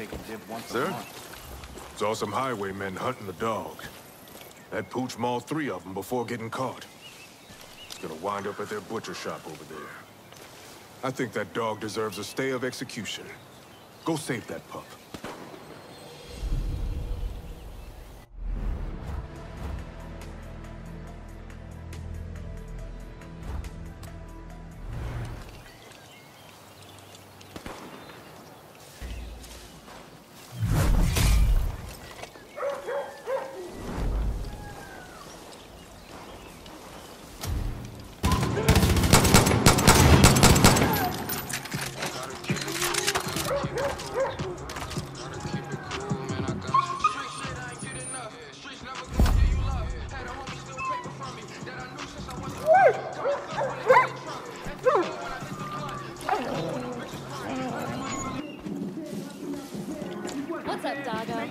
take a dip once Sir? a month. Saw some highwaymen hunting the dog. That pooch mauled three of them before getting caught. He's gonna wind up at their butcher shop over there. I think that dog deserves a stay of execution. Go save that pup. Up, doggo?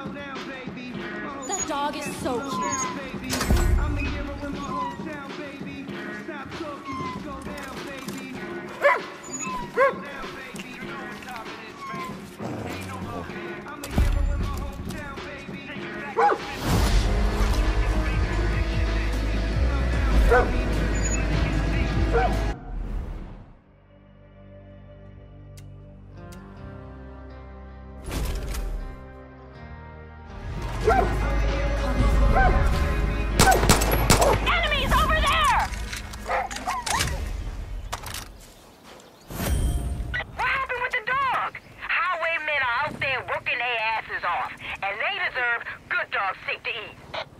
That dog is so cute. down, off, and they deserve good dog steak to eat.